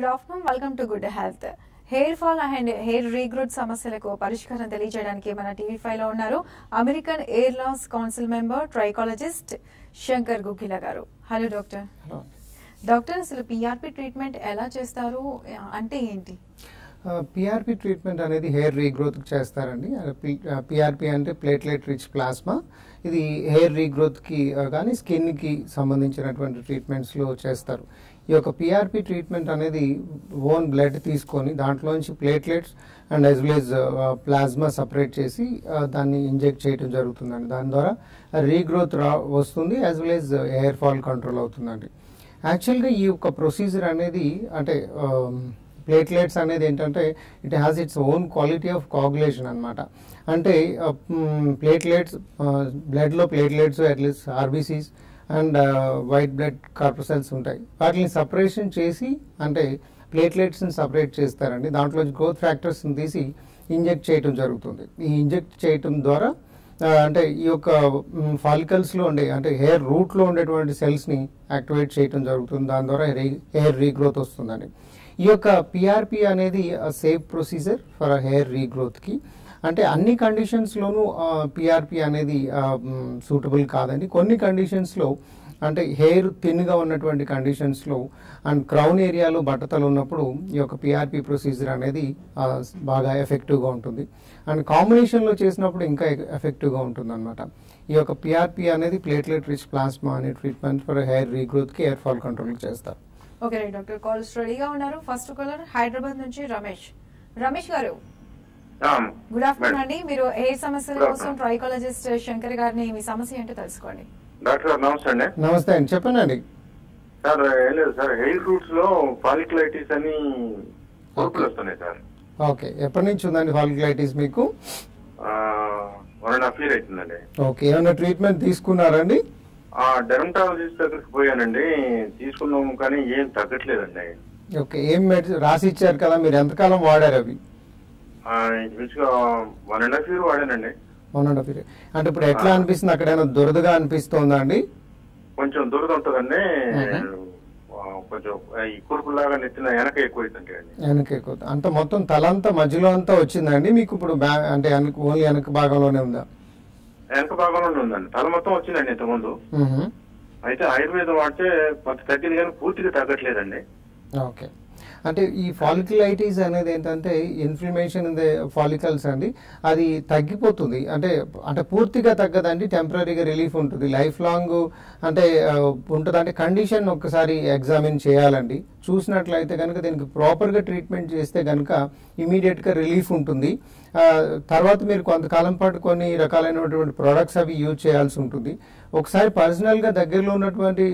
Good afternoon welcome to good health hair fall and hair regrowth సమస్యలకు పరిష్కారం తెలియజేయడానికి మన టీవీ ఫైవ్లో ఉన్నారు American hair loss council member trichologist Shankar Guggila garu. Hello doctor hello doctor అసలు PRP treatment ఎలా చేస్తారు? అంటే ఏంటి? పిఆర్పి ట్రీట్మెంట్ అనేది హెయిర్ రీగ్రోత్ చేస్తారండి. పిఆర్పి అంటే ప్లేట్లెట్ రిచ్ ప్లాస్మా ఇది హెయిర్ రీగ్రోత్కి కానీ స్కిన్కి సంబంధించినటువంటి ట్రీట్మెంట్స్లో చేస్తారు. ఈ యొక్క పిఆర్పి ట్రీట్మెంట్ అనేది ఓన్ బ్లడ్ తీసుకొని దాంట్లోంచి platelets and as well as plasma separate చేసి uh, దాన్ని ఇంజెక్ట్ చేయడం జరుగుతుందండి. దాని ద్వారా రీగ్రోత్ రా వస్తుంది as well as hair fall control అవుతుందండి. యాక్చువల్గా ఈ యొక్క ప్రొసీజర్ అనేది అంటే um, ప్లేట్లెట్స్ అనేది ఏంటంటే it has its own quality of coagulation అనమాట అంటే ప్లేట్లెట్స్ బ్లడ్లో platelets at least RBCs and white blood corpuscles ఉంటాయి. వాటిని సపరేషన్ చేసి అంటే ప్లేట్లెట్స్ని సపరేట్ చేస్తారండి. దాంట్లో గ్రోత్ ఫ్యాక్టర్స్ని తీసి ఇంజెక్ట్ చేయటం జరుగుతుంది. ఈ ఇంజెక్ట్ చేయటం ద్వారా అంటే ఈ యొక్క ఫాలికల్స్లో ఉండే అంటే హెయిర్ రూట్లో ఉండేటువంటి సెల్స్ని యాక్టివేట్ చేయటం జరుగుతుంది. దాని ద్వారా హెయిర్ రీగ్రోత్ వస్తుందని ఈ యొక్క పిఆర్పి అనేది సేఫ్ ప్రొసీజర్ ఫర్ హెయిర్ రీగ్రోత్కి. అంటే అన్ని కండిషన్స్లోనూ పిఆర్పి అనేది సూటబుల్ కాదండి. కొన్ని కండిషన్స్లో అంటే హెయిర్ థిన్గా ఉన్నటువంటి కండిషన్స్లో అండ్ క్రౌన్ ఏరియాలో బట్టతలు ఉన్నప్పుడు ఈ యొక్క పిఆర్పి ప్రొసీజర్ అనేది బాగా ఎఫెక్టివ్గా ఉంటుంది. అండ్ కాంబినేషన్లో చేసినప్పుడు ఇంకా ఎఫెక్టివ్గా ఉంటుంది అనమాట ఈ యొక్క పిఆర్పి అనేది ప్లేట్లెట్ రిచ్ ప్లాస్మా అనే ట్రీట్మెంట్ ఫర్ హెయిర్ రీగ్రోత్కి హెయిర్ ఫాల్ కంట్రోల్ చేస్తారు. ఓకే డాక్టర్ కాల్స్ రెడీగా ఉన్నారు. ఫస్ట్ కాలర్ హైదరాబాద్ నుంచి రమేష్ రమేష్ గారు గుడ్ ఆఫ్టర్నూన్ అండి. మీరు హెయిర్ సమస్యల కోసం. ట్రైకాలజిస్ట్ శంకర్ గారిని మీ సమస్య ఏంటో తెలుసుకోండి. డాక్టర్ గారు నమస్తే అండి. నమస్తే అండి. చెప్పండి అండి. సార్ ఏం లేదు సార్ హెయిర్ రూట్స్లో ఫాలిక్యులైటిస్ అని కురుపులు వస్తున్నాయి సార్. ఓకే. ఎప్పటి నుంచి ఉందండి ఫాలిక్యులైటిస్ మీకు? వన్ అండ్ హాఫ్ ఇయర్ అవుతుందండి ఓకే. ఏమైనా ట్రీట్మెంట్ తీసుకున్నారండి? ఆ డెర్మటాలజిస్ట్ దగ్గరికి పోయానండి. తీసుకున్నాము కానీ ఏం తగ్గట్లేదండి. ఓకే. ఏం మెడి రాసి ఇచ్చారు కదా మీరు ఎంతకాలం వాడారు అవి? వన్ అండ్ హాఫ్ ఇయర్ వాడానండి. వన్ అండ్ హాఫ్ అంటే ఇప్పుడు ఎట్లా అనిపిస్తుంది? అక్కడైనా దురదగా అనిపిస్తుందా అండి? కొంచెం దురద ఉంటుందండి. కొంచెం ఈ కురుపులాగా నెత్తిన వెనక ఎక్కువ వెనక ఎక్కువ. అంత మొత్తం తలంతా మధ్యలో అంతా వచ్చిందండి మీకు ఇప్పుడు అంటే వెనక ఓన్లీ వెనక భాగంలోనే ఉందా? వెనక భాగంలోనే ఉందండి. తల మొత్తం వచ్చిందండి ఇంతకుముందు. అయితే ఆయుర్వేదం వాడితే కొంత తగ్గింది కానీ పూర్తిగా తగ్గట్లేదండి. ఓకే. అంటే ఈ ఫాలిక్యులైటిస్ అనేది ఏంటంటే ఇన్ఫ్లమేషన్ ఇన్ ద ఫాలికల్స్ అండి. అది తగ్గిపోతుంది. అంటే అంటే పూర్తిగా తగ్గదండి టెంపరీగా రిలీఫ్ ఉంటుంది. లైఫ్ లాంగ్ అంటే ఉంటుంది అంటే కండిషన్ ఒకసారి ఎగ్జామిన్ చేయాలండి. చూసినట్లయితే కనుక దీనికి ప్రాపర్గా ట్రీట్మెంట్ చేస్తే కనుక ఇమీడియట్గా రిలీఫ్ ఉంటుంది. తర్వాత మీరు కొంతకాలం పాటు కొన్ని రకాలైనటువంటి ప్రొడక్ట్స్ అవి యూజ్ చేయాల్సి ఉంటుంది. ఒకసారి పర్సనల్గా దగ్గరలో ఉన్నటువంటి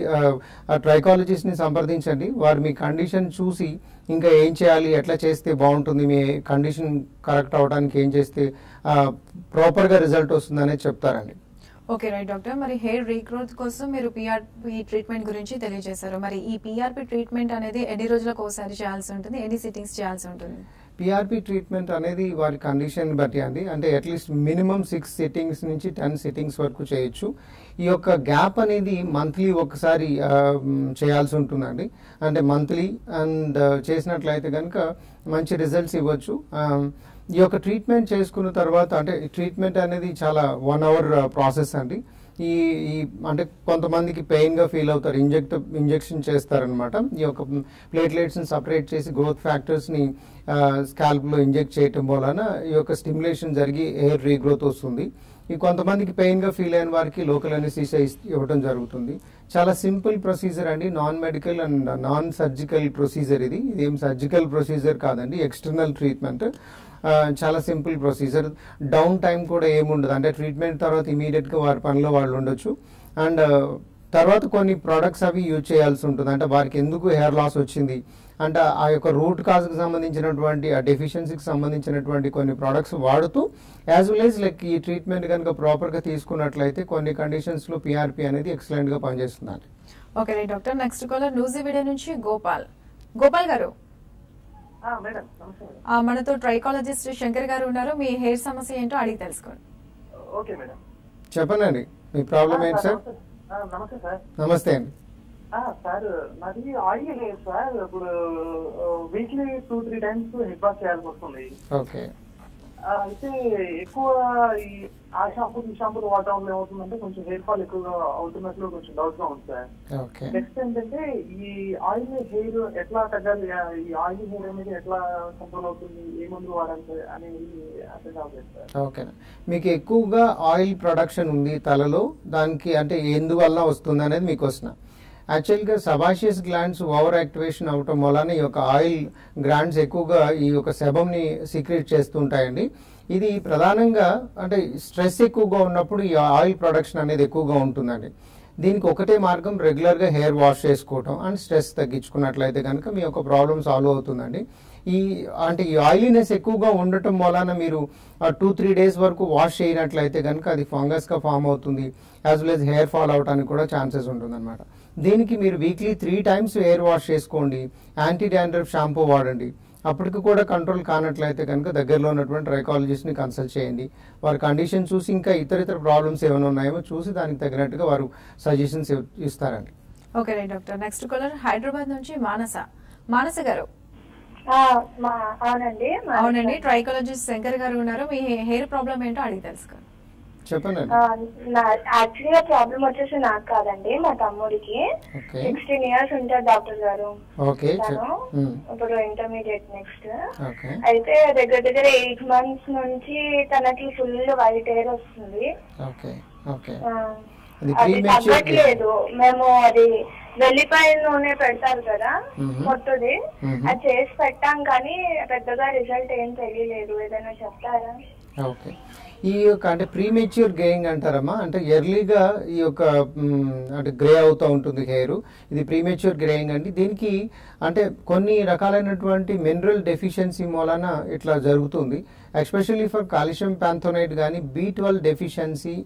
ట్రైకాలజిస్ట్ని సంప్రదించండి. వారు మీ కండిషన్ చూసి ఇంకా ఏం చేయాలి ఎట్లా చేస్తే బాగుంటుంది మీ కండిషన్ కరెక్ట్ అవడానికి ఏం చేస్తే ప్రాపర్గా రిజల్ట్ వస్తుందనేది చెప్తారండి. Okay right doctor. మరి హెయిర్ రీగ్రోత్ కోసం మీరు పిఆర్పి ట్రీట్మెంట్ గురించి తెలియజేశారు. మరి ఈ పిఆర్పి ట్రీట్మెంట్ అనేది ఎన్ని రోజులకు ఒకసారి చేయాల్సి ఉంటుంది? ఎన్ని సిట్టింగ్స్ చేయాల్సి ఉంటుంది? పిఆర్పి ట్రీట్మెంట్ అనేది వారి కండిషన్ బట్టి అండి. అంటే at least minimum six sittings నుంచి టెన్ సిట్టింగ్స్ వరకు చేయొచ్చు. ఈ యొక్క గ్యాప్ అనేది మంత్లీ ఒకసారి చేయాల్సి ఉంటుందండి. అంటే మంత్లీ అండ్ చేసినట్లయితే కనుక మంచి రిజల్ట్స్ ఇవ్వచ్చు. ఈ యొక్క ట్రీట్మెంట్ చేసుకున్న తర్వాత అంటే ట్రీట్మెంట్ అనేది చాలా వన్ అవర్ ప్రాసెస్ అండి. ఈ ఈ అంటే కొంతమందికి పెయిన్గా ఫీల్ అవుతారు ఇంజెక్ట్ ఇంజెక్షన్ చేస్తారనమాట ఈ యొక్క ప్లేట్లెట్స్ని సపరేట్ చేసి గ్రోత్ ఫ్యాక్టర్స్ని స్కాల్ప్లో ఇంజెక్ట్ చేయటం వలన ఈ యొక్క స్టిమ్యులేషన్ జరిగి హెయిర్ రీగ్రోత్ వస్తుంది. ఈ కొంతమందికి పెయిన్గా ఫీల్ అయిన వారికి లోకల్ అనెసిషియా ఇవ్వడం జరుగుతుంది. చాలా సింపుల్ ప్రొసీజర్ అండి. Non medical and non surgical procedure ఇది. ఇదేం సర్జికల్ ప్రొసీజర్ కాదండి ఎక్స్టర్నల్ ట్రీట్మెంట్ చాలా సింపుల్ ప్రొసీజర్. డౌన్ టైం కూడా ఏముండదు. అంటే ట్రీట్మెంట్ తర్వాత ఇమీడియట్గా వారి పనిలో వాళ్ళు ఉండొచ్చు. అండ్ తర్వాత కొన్ని ప్రొడక్ట్స్ అవి యూజ్ చేయాల్సి ఉంటుంది. అంటే వారికి ఎందుకు హెయిర్ లాస్ వచ్చింది? అంటే ఆ యొక్క రూట్ కాజ్కి సంబంధించినటువంటి ఆ డెఫిషియన్సీకి సంబంధించినటువంటి కొన్ని ప్రొడక్ట్స్ వాడుతూ యాజ్ వెల్ యాజ్ లైక్ ఈ ట్రీట్మెంట్ కనుక ప్రాపర్గా తీసుకున్నట్లయితే కొన్ని కండిషన్స్లో పిఆర్పి అనేది ఎక్సలెంట్గా పనిచేస్తుంది ఓకే డాక్టర్. నెక్స్ట్ కాలర్ నూజివీడే నుంచి గోపాల్. గోపాల్ గారు ఆ, మేడం నమస్తే మేడం ఆ, మనతో ట్రైకాలజిస్ట్ శంకర్ గారు ఉన్నారు. మీ హెయిర్ సమస్య ఏంటో అడిగి తెలుసుకోండి. Okay madam. చెప్పనండి. మీ ప్రాబ్లం ఏంటి సార్ నమస్తే. సార్. నమస్తే అండి. ఆ, సార్ నాది ఆయిల్ లేదు సార్. ఇప్పుడు weekly two three times head wash చేయాల్సి వస్తుంది. ఓకే. అయితే ఎక్కువ ఈ ఆ షాంపూ ఈ షాంపూలు వాడటం వల్ల ఏమవుతుందంటే కొంచెం హెయిర్ ఫాల్ ఎక్కువగా అవుతున్నట్లు కొంచెం డౌట్గా ఉంది సార్ ఓకే నెక్స్ట్ ఏంటంటే ఈ ఆయిల్ హెయిర్ ఎట్లా తగ్గాలి ఈ ఆయిల్ హెయిర్ అనేది ఎట్లా కంట్రోల్ అవుతుంది ఏ మందు వాడాలి అనేది అర్థం కావట్లేదు సార్ ఓకే మీకు ఎక్కువగా ఆయిల్ ప్రొడక్షన్ ఉంది తలలో. దానికి అంటే ఎందువల్ల వస్తుంది అనేది మీకు వస్తున్నా. యాక్చువల్గా సబాషియస్ గ్లాండ్స్ ఓవర్ యాక్టివేషన్ అవటం వలన ఈ యొక్క ఆయిల్ గ్లాండ్స్ ఎక్కువగా ఈ యొక్క శబంని సీక్రెట్ చేస్తుంటాయండి. ఇది ప్రధానంగా అంటే స్ట్రెస్ ఎక్కువగా ఉన్నప్పుడు ఈ ఆయిల్ ప్రొడక్షన్ అనేది ఎక్కువగా ఉంటుందండి. దీనికి ఒకటే మార్గం రెగ్యులర్గా హెయిర్ వాష్ చేసుకోవటం అండ్ స్ట్రెస్ తగ్గించుకున్నట్లయితే కనుక మీ యొక్క ప్రాబ్లమ్ సాల్వ్ అవుతుందండి. ఈ అంటే ఈ ఆయిలీనెస్ ఎక్కువగా ఉండటం వలన మీరు టూ త్రీ డేస్ వరకు వాష్ చేయనట్లయితే కనుక అది ఫంగస్గా ఫామ్ అవుతుంది. As well as hair fall అవడానికి కూడా ఛాన్సెస్ ఉంటుందన్నమాట. దీనికి మీరు weekly three times hair wash చేసుకోండి. యాంటీ డాండ్రఫ్ షాంపూ వాడండి. అప్పటికి కూడా కంట్రోల్ కానట్లయితే కనుక దగ్గరలో ఉన్నటువంటి ట్రైకాలజిస్ట్ని కన్సల్ట్ చేయండి. వారి కండిషన్ చూసి ఇంకా ఇతర ఇతర ప్రాబ్లమ్స్ ఏమైనా ఉన్నాయేమో చూసి దానికి తగినట్టుగా వారు సజెషన్స్ ఇస్తారండి. Okay doctor next caller Hyderabad నుంచి మానస. మానస గారు. అవునండి అవునండి ట్రైకాలజిస్ట్ శంకర్ గారు ఉన్నారు. మీ హెయిర్ ప్రాబ్లం ఏంటో అడిగి తెలుసుకోండి. చెప్పండి. యాక్చువల్గా ప్రాబ్లం వచ్చేసి నాకు కాదండి మా తమ్ముడికి. సిక్స్టీన్ ఇయర్స్ ఉంటారు డాక్టర్ గారు. ఇప్పుడు ఇంటర్మీడియట్ నెక్స్ట్ అయితే దగ్గర దగ్గర ఎయిట్ మంత్స్ నుంచి తనకి ఫుల్ వైట్ హెయిర్ వస్తుంది. అది తగ్గట్లేదు. మేము అది వెల్లిపాయ నూనె పెడతారు కదా. మొత్తది. అది చేసి పెట్టాం కానీ పెద్దగా రిజల్ట్ ఏం తెలియలేదు. ఏదైనా చెప్తారా? ఓకే. ఈ యొక్క అంటే ప్రీమెచ్యూర్ గేయింగ్ అంటారమ్మా? అంటే ఎర్లీగా ఈ యొక్క అంటే గ్రే అవుతూ ఉంటుంది హెయిర్ ఇది ప్రీమెచ్యూర్ గ్రేయింగ్ అండి. దీనికి అంటే కొన్ని రకాలైనటువంటి మినరల్ డెఫిషియన్సీ మూలన ఇట్లా జరుగుతుంది. ఎస్పెషల్లీ ఫర్ కాల్షియం ప్యాంథోనైట్ కానీ బీ ట్వెల్వ్ డెఫిషియన్సీ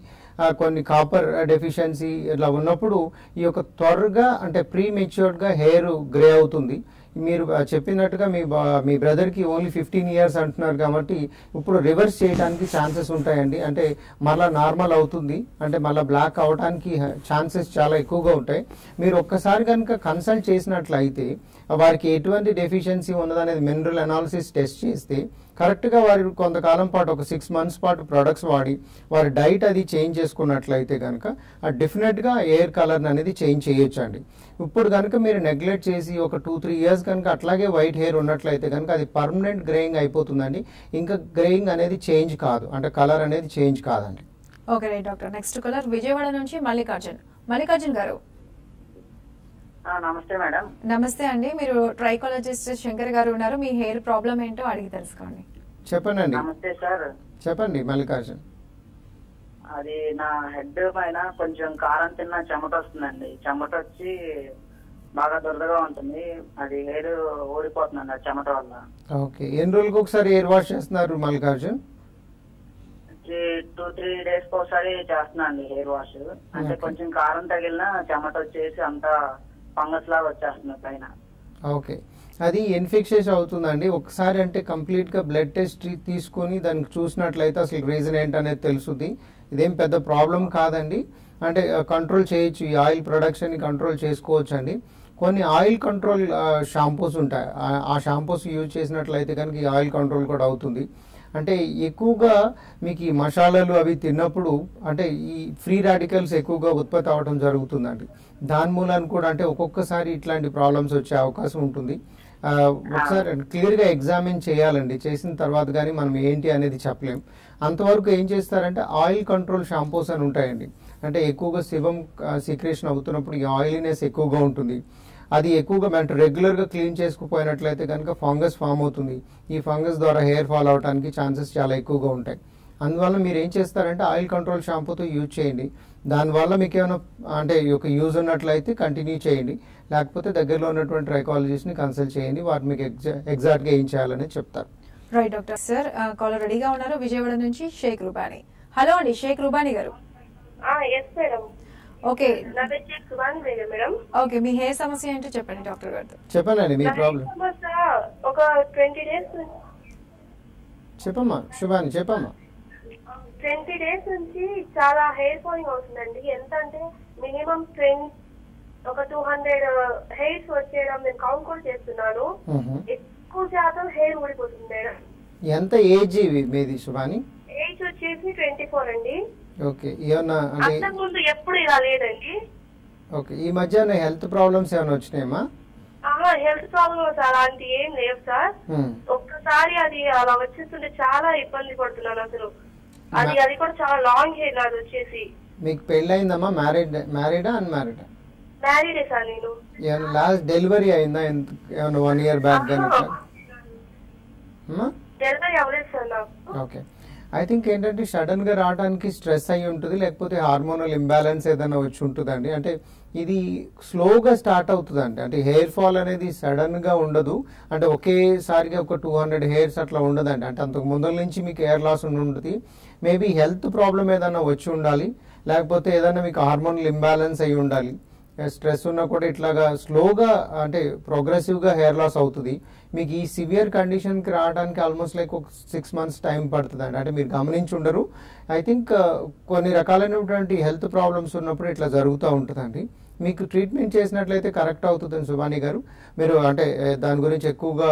కొన్ని కాపర్ డెఫిషియన్సీ ఇట్లా ఉన్నప్పుడు ఈ యొక్క త్వరగా అంటే ప్రీమెచ్యూర్డ్గా హెయిర్ గ్రే అవుతుంది. మీరు చెప్పినట్టుగా మీ మీ బ్రదర్కి ఓన్లీ ఫిఫ్టీన్ ఇయర్స్ అంటున్నారు కాబట్టి ఇప్పుడు రివర్స్ చేయడానికి ఛాన్సెస్ ఉంటాయండి. అంటే మళ్ళీ నార్మల్ అవుతుంది. అంటే మళ్ళీ బ్లాక్ అవడానికి ఛాన్సెస్ చాలా ఎక్కువగా ఉంటాయి. మీరు ఒక్కసారి కనుక కన్సల్ట్ చేసినట్లయితే వారికి ఎటువంటి డెఫిషియన్సీ ఉన్నదనేది మినరల్ అనాలిసిస్ టెస్ట్ చేస్తే కరెక్ట్గా వారి కొంతకాలం పాటు ఒక సిక్స్ మంత్స్ పాటు ప్రొడక్ట్స్ వాడి వారి డైట్ అది చేంజ్ చేసుకున్నట్లయితే కనుక డెఫినెట్గా ఎయిర్ కలర్ అనేది చేంజ్ చేయొచ్చండి. ఇప్పుడు కనుక మీరు నెగ్లెక్ట్ చేసి ఒక టూ త్రీ ఇయర్స్ కనుక అట్లాగే వైట్ హెయిర్ ఉన్నట్లయితే కనుక అది పర్మనెంట్ గ్రేయింగ్ అయిపోతుందండి. ఇంకా గ్రేయింగ్ అనేది చేంజ్ కాదు. అంటే కలర్ అనేది చేంజ్ కాదండి. Okay right doctor. Next caller Vijayawada నుంచి మల్లికార్జున్. మల్లికార్జున్ గారు నమస్తే మేడం. నమస్తే అండి. మీరు ట్రైకాలజిస్ట్ శంకర్ గారు ఉన్నారు. మీ హెయిర్ ప్రాబ్లం ఏంటో అడిగి తెలుసుకోండి. చెప్పండి అండి నమస్తే సార్. చెప్పండి మల్లికార్జున్. అది నా హెడ్ పైన కొంచెం కారం తిన్న చెమట వస్తుందండి. చెమట వచ్చి బాగా దురదగా ఉంటుంది. అది హెయిర్ ఊడిపోతుందండి ఆ చెమట వల్ల. ఓకే. ఎన్ని రోజులకు ఒకసారి ఎయిర్ వాష్ చేస్తున్నారు మల్లికార్జున్? టూ త్రీ డేస్కి ఒకసారి చేస్తున్నా అండి హెయిర్ వాష్. అంటే. కొంచెం కారం తగిలినా చెమట వచ్చేసి అంతా ఫంగస్ లాగా వచ్చేస్తుంది పైన. ఓకే. అది ఇన్ఫెక్షన్స్ అవుతుందండి. ఒకసారి అంటే కంప్లీట్గా బ్లడ్ టెస్ట్ తీసుకొని దానికి చూసినట్లయితే అసలు రీజన్ ఏంటనేది తెలుస్తుంది ఇదేం పెద్ద ప్రాబ్లం కాదండి. అంటే కంట్రోల్ చేయొచ్చు. ఈ ఆయిల్ ప్రొడక్షన్ కంట్రోల్ చేసుకోవచ్చు అండి కొన్ని ఆయిల్ కంట్రోల్ షాంపూస్ ఉంటాయి. ఆ- ఆ షాంపూస్ యూజ్ చేసినట్లయితే కనుక ఈ ఆయిల్ కంట్రోల్ కూడా అవుతుంది. అంటే ఎక్కువగా మీకు ఈ మసాలాలు అవి తిన్నప్పుడు అంటే ఈ ఫ్రీ రాడికల్స్ ఎక్కువగా ఉత్పత్తి అవడం జరుగుతుందండి. దాని మూలాన్ని కూడా అంటే ఒక్కొక్కసారి ఇట్లాంటి ప్రాబ్లమ్స్ వచ్చే అవకాశం ఉంటుంది. ఒకసారి క్లియర్గా ఎగ్జామిన్ చేయాలండి. చేసిన తర్వాత కానీ మనం ఏంటి అనేది చెప్పలేం. అంతవరకు ఏం చేస్తారంటే ఆయిల్ కంట్రోల్ షాంపూస్ అని ఉంటాయండి. అంటే ఎక్కువగా శివం సీక్రేషన్ అవుతున్నప్పుడు ఈ ఆయిలీనెస్ ఎక్కువగా ఉంటుంది. అది ఎక్కువగా అంటే రెగ్యులర్గా క్లీన్ చేసుకుపోయినట్లయితే కనుక ఫంగస్ ఫామ్ అవుతుంది. ఈ ఫంగస్ ద్వారా హెయిర్ ఫాల్ అవడానికి ఛాన్సెస్ చాలా ఎక్కువగా ఉంటాయి. అందువల్ల మీరు ఏం చేస్తారంటే ఆయిల్ కంట్రోల్ షాంపూతో యూజ్ చేయండి. దానివల్ల మీకు ఏమైనా అంటే ఈ యొక్క యూజ్ ఉన్నట్లయితే కంటిన్యూ చేయండి. లేకపోతే దగ్గరలో ఉన్నటువంటి ట్రైకాలజిస్ట్ని కన్సల్ట్ చేయండి. వారు మీకు ఎగ్జా ఎగ్జాక్ట్గా ఏం చేయాలనేది చెప్తారు. Right doctor. సార్ కాలర్ రెడీగా ఉన్నారు. విజయవాడ నుంచి షేక్ రూబానీ. హలో అండి Shaik Rubani garu. Yes madam. Okay. Okay మీ హెయిర్ సమస్య ఏంటో చెప్పండి డాక్టర్ గారితో. చెప్పండి మీ నా ప్రాబ్లం. ఒక ట్వంటీ డేస్ చెప్పమ్మా శుభాని చెప్పమ్మా. ట్వంటీ డేస్ నుంచి చాలా హెయిర్ ఫాలింగ్ అవుతుందండి. ఎంత అంటే మినిమం ఒక టూ హండ్రెడ్ హెయిర్స్ వచ్చేయడం నేను కౌంట్ కూడా చేస్తున్నాను. ఎక్కువ శాతం హెయిర్ ఊడిపోతుంది మేడం. ఎంత ఏజ్ మీది శుభాని? ఏజ్ వచ్చేసి ట్వంటీ ఫోర్ అండి. ఓకే. ఏమన్నా ముందు ఎప్పుడు ఇలా లేదండి. ఓకే. ఈ మధ్య హెల్త్ ప్రాబ్లమ్స్ ఏమైనా వచ్చినాయమ్మా? ఆహా హెల్త్ ప్రాబ్లమ్స్ అలాంటి ఏం లేవు సార్. ఒక్కసారి అది అలా వచ్చేస్తుంటే చాలా ఇబ్బంది పడుతున్నాను అసలు. అది అది కూడా చాలా లాంగ్ హెయిర్ నాది వచ్చేసి. మీకు పెళ్ళయిందమ్మా మ్యారీడ్ మ్యారీడా అన్మ్యారీడా? మ్యారీడే సార్ నేను. ఏమైనా లాస్ట్ డెలివరీ అయిందా? ఏమైనా వన్ ఇయర్ బ్యాక్ కానీ డెలివరీ అవ్వలేదు సార్ ఓకే. ఐ థింక్ ఏంటంటే సడన్గా రావడానికి స్ట్రెస్ అయి ఉంటుంది లేకపోతే హార్మోనల్ ఇంబ్యాలెన్స్ ఏదైనా వచ్చి ఉంటుందండి. అంటే ఇది స్లోగా స్టార్ట్ అవుతుందండి. అంటే హెయిర్ ఫాల్ అనేది సడన్గా ఉండదు. అంటే ఒకేసారిగా ఒక టూ హండ్రెడ్ హెయిర్స్ అట్లా ఉండదండి. అంటే అంతకు ముందర నుంచి మీకు హెయిర్ లాస్ ఉండి ఉంటుంది. మేబీ హెల్త్ ప్రాబ్లం ఏదైనా వచ్చి ఉండాలి. లేకపోతే ఏదైనా మీకు హార్మోనల్ ఇంబ్యాలెన్స్ అయి ఉండాలి. స్ట్రెస్ ఉన్నా కూడా ఇట్లాగా స్లోగా అంటే ప్రోగ్రెసివ్గా హెయిర్ లాస్ అవుతుంది. మీకు ఈ సివియర్ కండిషన్కి రావడానికి ఆల్మోస్ట్ లైక్ ఒక సిక్స్ మంత్స్ టైం పడుతుంది అండి అంటే మీరు గమనించి ఉండరు ఐ థింక్ uh, కొన్ని రకాలైనటువంటి హెల్త్ ప్రాబ్లమ్స్ ఉన్నప్పుడు ఇట్లా జరుగుతూ ఉంటుందండి. మీకు ట్రీట్మెంట్ చేసినట్లయితే కరెక్ట్ అవుతుందని సుభాని గారు. మీరు అంటే దాని గురించి ఎక్కువగా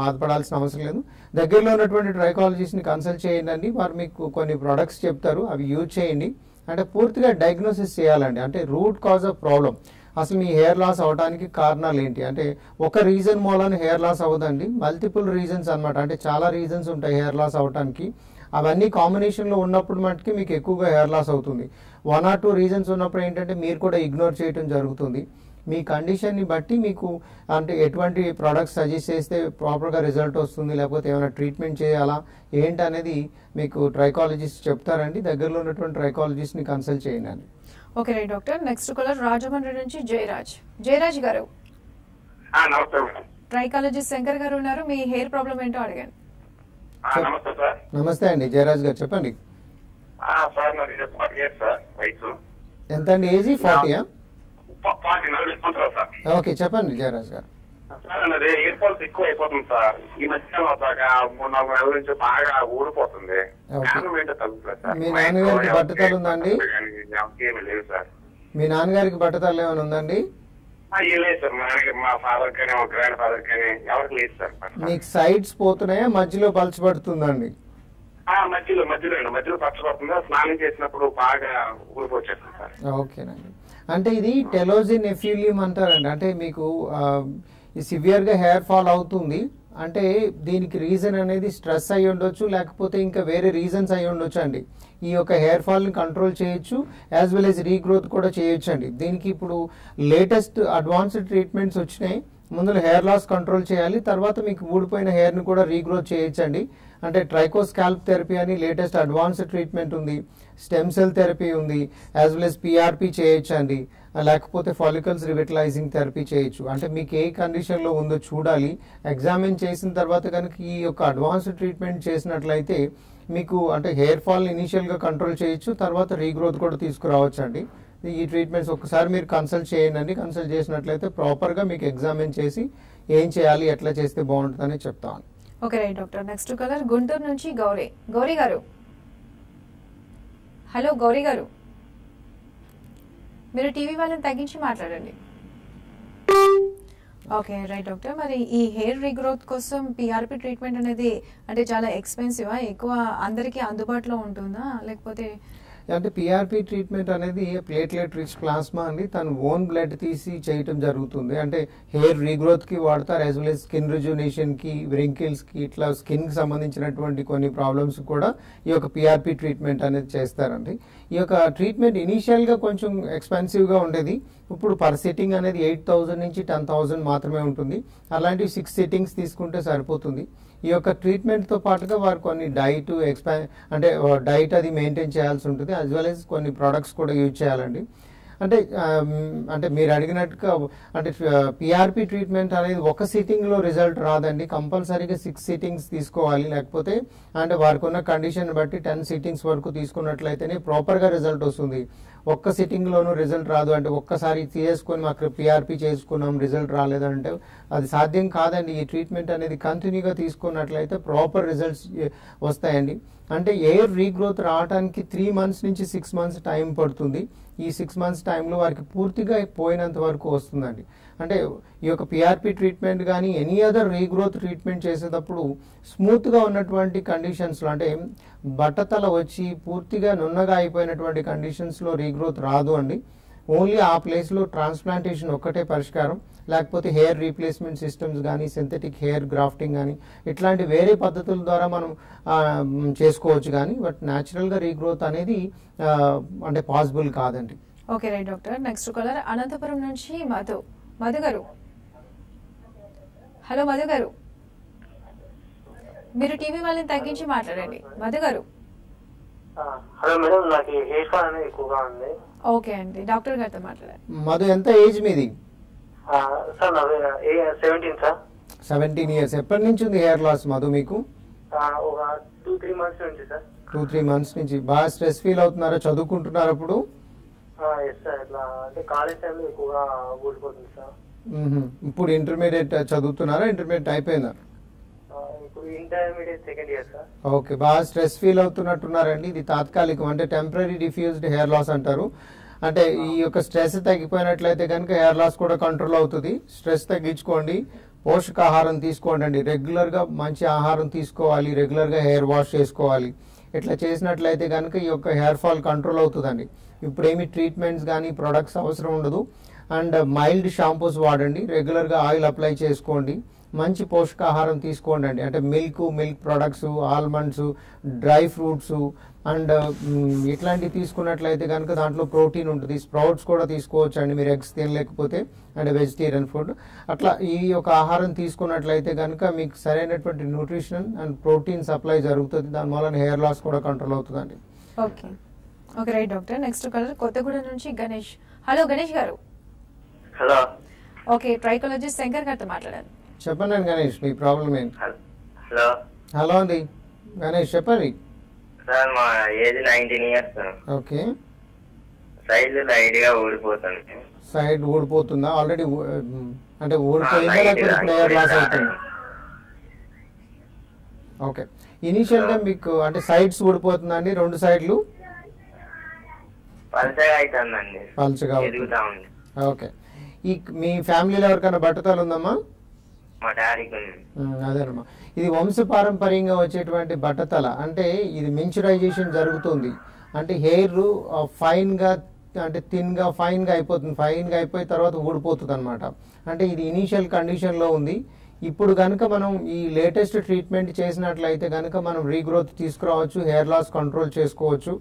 బాధపడాల్సిన అవసరం లేదు. దగ్గరలో ఉన్నటువంటి ట్రైకాలజిస్ట్ని కన్సల్ట్ చేయండి వారు మీకు కొన్ని ప్రొడక్ట్స్ చెప్తారు. అవి యూజ్ చేయండి. అంటే పూర్తిగా డయాగ్నోసిస్ చేయాలండి. అంటే రూట్ కాజ్ ఆఫ్ ప్రాబ్లం అసలు మీ హెయిర్ లాస్ అవడానికి కారణాలు ఏంటి? అంటే ఒక రీజన్ మూలాన హెయిర్ లాస్ అవ్వదండి. మల్టిపుల్ రీజన్స్ అన్నమాట. అంటే చాలా రీజన్స్ ఉంటాయి హెయిర్ లాస్ అవడానికి అవన్నీ కాంబినేషన్లో ఉన్నప్పుడు మటుకి మీకు ఎక్కువగా హెయిర్ లాస్ అవుతుంది. వన్ ఆర్ టూ రీజన్స్ ఉన్నప్పుడు ఏంటంటే మీరు కూడా ఇగ్నోర్ చేయడం జరుగుతుంది. మీ కండిషన్ని బట్టి మీకు అంటే ఎటువంటి ప్రొడక్ట్స్ సజెస్ట్ చేస్తే ప్రాపర్గా రిజల్ట్ వస్తుంది లేకపోతే ఏమైనా ట్రీట్మెంట్ చేయాలా ఏంటి అనేది మీకు ట్రైకాలజిస్ట్ చెప్తారండి. దగ్గరలో ఉన్నటువంటి ట్రైకాలజిస్ట్ని కన్సల్ట్ చేయండి అండి okay right doctor next caller Rajahmundry నుంచి జయరాజ్. జయరాజ్ గారు. ట్రైకాలజిస్ట్ శంకర్ గారు ఉన్నారు. మీ హెయిర్ ప్రాబ్లం ఏంటో అడగండి. ఆ, నమస్తే అండి. జయరాజ్ గారు చెప్పండి. ఎంత అండి ఏజీ? ఫార్టీయా ఫార్టీ నలభై సంవత్సరాలు సార్ ఓకే చెప్పండి జయరాజ్ గారు. ఫాల్స్ ఎక్కువ అయిపోతుంది సార్. ఈ మధ్య మూడు నాలుగు నెలల నుంచి బాగా ఊడిపోతుంది. మీ నాన్నగారికి బట్టతల ఉందా అండి? ఏమి లేదు సార్. మీ నాన్నగారికి బట్టతల ఏమైనా ఉందండి? ఆ, ఏం లేదు సార్. మా నాన్నగారు మా ఫాదర్ కానీ మా గ్రాండ్ ఫాదర్ కానీ ఎవరికి లేదు సార్. మీకు సైడ్స్ పోతున్నాయా? మధ్యలో పలచబడుతుందండి మధ్యలో మధ్యలో మధ్యలో పచ్చబడుతుంది స్నానం చేసినప్పుడు బాగా సార్. ఓకేనండి. అంటే ఇది టెలోజిన్ ఎఫ్యూలియం అంటారండి. అంటే మీకు సివియర్గా హెయిర్ ఫాల్ అవుతుంది. అంటే దీనికి రీజన్ అనేది స్ట్రెస్ అయి ఉండొచ్చు లేకపోతే ఇంకా వేరే రీజన్స్ అయి ఉండొచ్చు అండి. ఈ యొక్క హెయిర్ ఫాల్ని కంట్రోల్ చేయొచ్చు యాజ్ వెల్ యాజ్ రీగ్రోత్ కూడా చేయొచ్చు అండి. దీనికి ఇప్పుడు లేటెస్ట్ అడ్వాన్స్డ్ ట్రీట్మెంట్స్ వచ్చినాయి. ముందు హెయిర్ లాస్ కంట్రోల్ చేయాలి తర్వాత మీకు ఊడిపోయిన హెయిర్ని కూడా రీగ్రోత్ చేయొచ్చండి అంటే ట్రైకోస్కాల్ప్ థెరపీ అని లేటెస్ట్ అడ్వాన్స్డ్ ట్రీట్మెంట్ ఉంది. స్టెమ్ సెల్ థెరపీ ఉంది. యాజ్ వెల్ ఎస్ పిఆర్పి చేయొచ్చు అండి. లేకపోతే ఫాలికల్స్ రివిటలైజింగ్ థెరపీ చేయొచ్చు. అంటే మీకు ఏ కండిషన్లో ఉందో చూడాలి. ఎగ్జామిన్ చేసిన తర్వాత కనుక ఈ యొక్క అడ్వాన్స్డ్ ట్రీట్మెంట్ చేసినట్లయితే మీకు అంటే హెయిర్ ఫాల్ ఇనీషియల్గా కంట్రోల్ చేయొచ్చు. తర్వాత రీగ్రోత్ కూడా తీసుకురావచ్చు అండి. ఈ ట్రీట్మెంట్స్ ఒకసారి మీరు కన్సల్ట్ చేయండి. కన్సల్ట్ చేసినట్లయితే ప్రాపర్గా మీకు ఎగ్జామిన్ చేసి ఏం చేయాలి ఎట్లా చేస్తే బాగుంటుందని చెప్తాను. Okay right doctor. Next caller Guntur నుంచి గౌరీ. గౌరీ గారు. హలో గౌరీ గారు. మీరు టీవీ వాళ్ళని తగ్గించి మాట్లాడండి. Okay right doctor. మరి ఈ హెయిర్ రీగ్రోత్ కోసం పిఆర్పి ట్రీట్మెంట్ అనేది అంటే చాలా ఎక్స్పెన్సివా? ఎక్కువ అందరికీ అందుబాటులో ఉంటుందా? లేకపోతే అంటే పిఆర్పి ట్రీట్మెంట్ అనేది ప్లేట్లెట్ రిచ్ ప్లాస్మా అండి. తను ఓన్ బ్లడ్ తీసి చేయటం జరుగుతుంది. అంటే హెయిర్ రీగ్రోత్కి వాడతారు యాజ్ వెల్ స్కిన్ రిజ్యునేషన్కి వ్రింకిల్స్కి ఇట్లా స్కిన్కి సంబంధించినటువంటి కొన్ని ప్రాబ్లమ్స్ కూడా ఈ యొక్క పిఆర్పి ట్రీట్మెంట్ అనేది చేస్తారండి. ఈ యొక్క ట్రీట్మెంట్ ఇనీషియల్గా కొంచెం ఎక్స్పెన్సివ్గా ఉండేది. ఇప్పుడు పర్ సిట్టింగ్ అనేది ఎయిట్ థౌసండ్ నుంచి టెన్ థౌసండ్ మాత్రమే ఉంటుంది. అలాంటివి సిక్స్ సిట్టింగ్స్ తీసుకుంటే సరిపోతుంది. ఈ యొక్క ట్రీట్మెంట్తో పాటుగా వారు కొన్ని డైట్ ఎక్స్పా అంటే డైట్ అది మెయింటైన్ చేయాల్సి ఉంటుంది. యాజ్ వెల్ as కొన్ని ప్రొడక్ట్స్ కూడా యూజ్ చేయాలండి. అంటే అంటే మీరు అడిగినట్టుగా అంటే పిఆర్పి ట్రీట్మెంట్ అనేది ఒక సిట్టింగ్లో రిజల్ట్ రాదండి. కంపల్సరీగా సిక్స్ సిట్టింగ్స్ తీసుకోవాలి. లేకపోతే అంటే వారికి ఉన్న కండిషన్ బట్టి టెన్ సిట్టింగ్స్ వరకు తీసుకున్నట్లయితేనే ప్రాపర్గా రిజల్ట్ వస్తుంది. ఒక్క సిట్టింగ్లోనూ రిజల్ట్ రాదు అంటే ఒక్కసారి చేసుకొని మాకు పిఆర్పి చేసుకున్నాం రిజల్ట్ రాలేదంటే అది సాధ్యం కాదండి. ఈ ట్రీట్మెంట్ అనేది కంటిన్యూగా తీసుకున్నట్లయితే ప్రాపర్ రిజల్ట్స్ వస్తాయండి. అంటే ఎయిర్ రీగ్రోత్ రావడానికి త్రీ మంత్స్ నుంచి సిక్స్ మంత్స్ టైం పడుతుంది. ఈ సిక్స్ మంత్స్ టైంలో వారికి పూర్తిగా పోయినంత వరకు వస్తుందండి. అంటే ఈ యొక్క పిఆర్పి ట్రీట్మెంట్ కానీ ఎనీ అదర్ రీగ్రోత్ ట్రీట్మెంట్ చేసేటప్పుడు స్మూత్గా ఉన్నటువంటి కండిషన్స్లో అంటే బట్టతల వచ్చి పూర్తిగా నున్నగా అయిపోయినటువంటి కండిషన్స్లో రీగ్రోత్ రాదు అండి. ఓన్లీ ఆ ప్లేస్లో ట్రాన్స్ప్లాంటేషన్ ఒక్కటే పరిష్కారం. లేకపోతే హెయిర్ రీప్లేస్మెంట్ సిస్టమ్స్ కానీ సింథటిక్ హెయిర్ గ్రాఫ్టింగ్ కానీ ఇట్లాంటి వేరే పద్ధతుల ద్వారా మనం చేసుకోవచ్చు కానీ బట్ న్యాచురల్గా రీగ్రోత్ అనేది అంటే పాసిబుల్ కాదండి. Okay right doctor next caller Anantapur నుంచి మాధవ్. మధు గారు హలో మధు గారు మీరు టీవీ వాళ్ళని తగ్గించి మాట్లాడండి. మధు గారు హలో మేడం నాకు హెయిర్ ఫాల్ అనేది ఎక్కువగా ఉంది. ఓకే అండి డాక్టర్ గారితో మాట్లాడండి. మధు ఎంత ఏజ్ మీది? ఆ, సార్ నా సెవెంటీన్ సార్. Seventeen years. ఎప్పటి నుంచి ఉంది హెయిర్ లాస్ మధు మీకు? ఆ, ఒక టూ త్రీ మంత్స్ నుంచి సార్. టూ త్రీ మంత్స్ నుంచి. బాగా స్ట్రెస్ ఫీల్ అవుతున్నారా? చదువుకుంటున్నారా ఇప్పుడు? ఎస్ సార్ ఇట్లా అంటే కాలేజ్ టైంలో ఎక్కువగా ఊడిపోతుంది సార్ మ్మ్. ఇప్పుడు ఇంటర్మీడియట్ చదువుతున్నారా? ఇంటర్మీడియట్ అయిపోయిందా? ఆ, ఇప్పుడు intermediate second year sir okay బాగా స్ట్రెస్ ఫీల్ అవుతున్నట్టున్నారండి. ఇది తాత్కాలికం అంటే టెంపరీ డిఫ్యూజ్డ్ హెయిర్ లాస్ అంటారు. అంటే ఈ యొక్క స్ట్రెస్ తగ్గిపోయినట్లయితే కనుక హెయిర్ లాస్ కూడా కంట్రోల్ అవుతుంది. స్ట్రెస్ తగ్గించుకోండి. పోషకాహారం తీసుకోండి అండి రెగ్యులర్గా మంచి ఆహారం తీసుకోవాలి. రెగ్యులర్గా హెయిర్ వాష్ చేసుకోవాలి. ఇట్లా చేసినట్లయితే కనుక ఈ యొక్క హెయిర్ ఫాల్ కంట్రోల్ అవుతుందండి. ఇప్పుడు ఏమి ట్రీట్మెంట్స్ కానీ ప్రొడక్ట్స్ అవసరం ఉండదు. అండ్ మైల్డ్ షాంపూస్ వాడండి. రెగ్యులర్గా ఆయిల్ అప్లై చేసుకోండి. మంచి పోషకాహారం తీసుకోండి అంటే milk milk products almonds dry fruits and ఇట్లాంటివి తీసుకున్నట్లయితే కనుక దాంట్లో ప్రోటీన్ ఉంటుంది. స్ప్రౌట్స్ కూడా తీసుకోవచ్చు అండి మీరు ఎగ్స్ తినలేకపోతే అండ్ వెజిటేరియన్ ఫుడ్. అట్లా ఈ యొక్క ఆహారం తీసుకున్నట్లయితే కనుక మీకు సరైనటువంటి న్యూట్రిషన్ అండ్ ప్రోటీన్ సప్లై జరుగుతుంది. దాని వలన హెయిర్ లాస్ కూడా కంట్రోల్ అవుతుందండి. Okay. Okay right doctor. Next caller Kothagudem నుంచి గణేష్. హలో గణేష్ గారు. హలో. ఓకే ట్రైకాలజిస్ట్ శంకర్ గారితో మాట్లాడారు. చెప్పండి అండి గణేష్ మీ ప్రాబ్లం ఏంటి? హలో. హలో అండి. గణేష్ చెప్పండి. సార్ మా ఏజ్ నైన్టీన్ ఇయర్స్ ఓకే. సైజ్ లైట్గా ఊడిపోతుంది. సైడ్ ఊడిపోతుందా? ఆల్రెడీ అంటే ఊడిపోయిందా లేకపోతే హెయిర్ లాస్ అవుతుంది? ఓకే. ఇనీషియల్గా మీకు అంటే సైడ్స్ ఊడిపోతుందండి రెండు సైడ్లు పలసగా అవుతుందండి పల్చగా ఓకే. ఈ మీ ఫ్యామిలీలో ఎవరికైనా బట్టతలు ఉందమ్మా? మా డాడీకి అదేనమ్మా. ఇది వంశపారంపర్యంగా వచ్చేటువంటి బట్టతల. అంటే ఇది మించురైజేషన్ జరుగుతుంది. అంటే హెయిర్ ఫైన్గా అంటే థిన్గా ఫైన్గా అయిపోతుంది. ఫైన్గా అయిపోయిన తర్వాత ఊడిపోతుంది అనమాట అంటే ఇది ఇనీషియల్ కండిషన్లో ఉంది. ఇప్పుడు కనుక మనం ఈ లేటెస్ట్ ట్రీట్మెంట్ చేసినట్లయితే కనుక మనం రీగ్రోత్ తీసుకురావచ్చు హెయిర్ లాస్ కంట్రోల్ చేసుకోవచ్చు.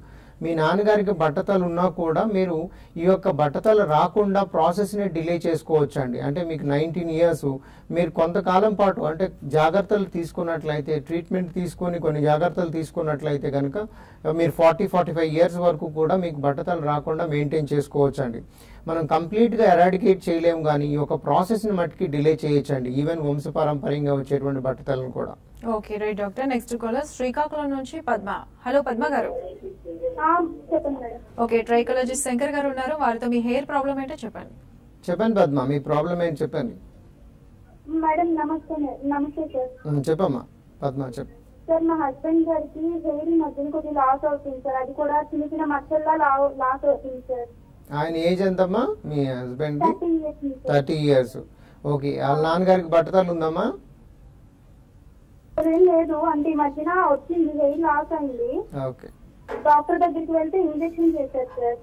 మీ నాన్నగారికి బట్టతలు ఉన్నా కూడా మీరు ఈ యొక్క బట్టతలు రాకుండా ప్రాసెస్ని డిలే చేసుకోవచ్చు అండి అంటే మీకు నైన్టీన్ ఇయర్స్ మీరు కొంతకాలం పాటు అంటే జాగ్రత్తలు తీసుకున్నట్లయితే ట్రీట్మెంట్ తీసుకొని కొన్ని జాగ్రత్తలు తీసుకున్నట్లయితే కనుక మీరు ఫార్టీ ఫార్టీ ఫైవ్ ఇయర్స్ వరకు కూడా మీకు బట్టతలు రాకుండా మెయింటైన్ చేసుకోవచ్చు అండి మనం కంప్లీట్గా ఎరాడికేట్ చేయలేము కానీ ఈ యొక్క ప్రాసెస్ని మట్టికి డిలే చేయొచ్చండి. ఈవెన్ వంశపారంపర్యంగా వచ్చేటువంటి బట్టతలను కూడా. Okay right doctor. Next caller Srikakulam నుంచి పద్మ. హలో పద్మ గారు. ఓకే ట్రైకాలజిస్ట్ శంకర్ గారు ఉన్నారు. వారితో మీ హెయిర్ ప్రాబ్లం ఏంటో చెప్పండి. చెప్పండి పద్మ మీ ప్రాబ్లం ఏంటి చెప్పండి. మేడం నమస్తే నమస్తే సార్. చెప్పమ్మా. పద్మ చెప్పు. సార్ మా హస్బెండ్ గారికి హెయిర్ మధ్యన కొద్దిగా లాస్ అవుతుంది సార్. అది కూడా చిన్న చిన్న మచ్చల్లా లాస్ అవుతుంది సార్. ఆయన ఏజ్ ఎంతమ్మా? మీ హస్బెండ్ది? థర్టీ ఇయర్స్ ఓకే వాళ్ళ నాన్నగారికి బట్టతలు ఉందమ్మా? లేదు. అంటే ఈ మధ్యన వచ్చింది హెయిర్ లాస్ అయింది. ఓకే. డాక్టర్ దగ్గరికి వెళ్తే ఇంజెక్షన్ చేశారు సార్.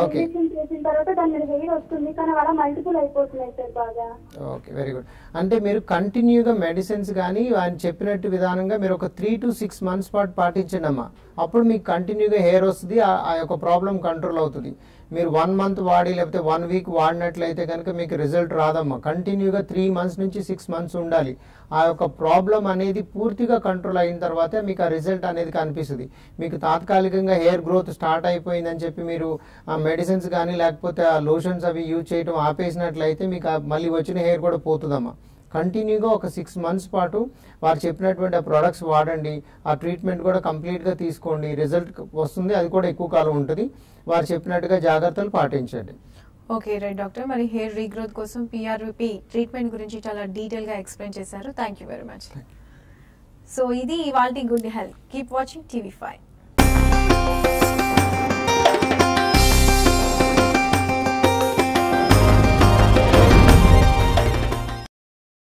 ఓకే. ఇంజెక్షన్ చేసిన తర్వాత దాని మీద హెయిర్ వస్తుంది. కానీ అలా మల్టిపుల్ అయిపోతున్నాయి సార్ బాగా. Okay very good. అంటే మీరు కంటిన్యూగా మెడిసిన్స్ కానీ ఆయన చెప్పినట్టు విధానంగా మీరు ఒక త్రీ టు సిక్స్ మంత్స్ పాటు పాటించండి అమ్మా అప్పుడు మీకు కంటిన్యూగా హెయిర్ వస్తుంది ఆ యొక్క ప్రాబ్లం కంట్రోల్ అవుతుంది. మీరు వన్ మంత్ వాడి లేకపోతే వన్ వీక్ వాడినట్లయితే కనుక మీకు రిజల్ట్ రాదమ్మా. కంటిన్యూగా త్రీ మంత్స్ నుంచి సిక్స్ మంత్స్ ఉండాలి. ఆ యొక్క ప్రాబ్లం అనేది పూర్తిగా కంట్రోల్ అయిన తర్వాతే మీకు ఆ రిజల్ట్ అనేది కనిపిస్తుంది. మీకు తాత్కాలికంగా హెయిర్ గ్రోత్ స్టార్ట్ అయిపోయిందని చెప్పి మీరు ఆ మెడిసిన్స్ కానీ లేకపోతే ఆ లోషన్స్ అవి యూజ్ చేయడం ఆపేసినట్లయితే మీకు మళ్ళీ వచ్చిన హెయిర్ కూడా పోతుందమ్మా. కంటిన్యూగా ఒక సిక్స్ మంత్స్ పాటు వారు చెప్పినటువంటి ఆ ప్రొడక్ట్స్ వాడండి ఆ ట్రీట్మెంట్ కూడా కంప్లీట్గా తీసుకోండి రిజల్ట్ వస్తుంది అది కూడా ఎక్కువ కాలం ఉంటుంది. వారు చెప్పినట్టుగా జాగ్రత్తలు పాటించండి. ఓకే రైట్ డాక్టర్ మరి హెయిర్ రీగ్రోత్ కోసం పిఆర్విపి ట్రీట్మెంట్ గురించి చాలా డీటెయిల్గా ఎక్స్ప్లెయిన్ చేశారు. Thank you very much so ఇది ఇవాల్టి good health. Keep watching TV five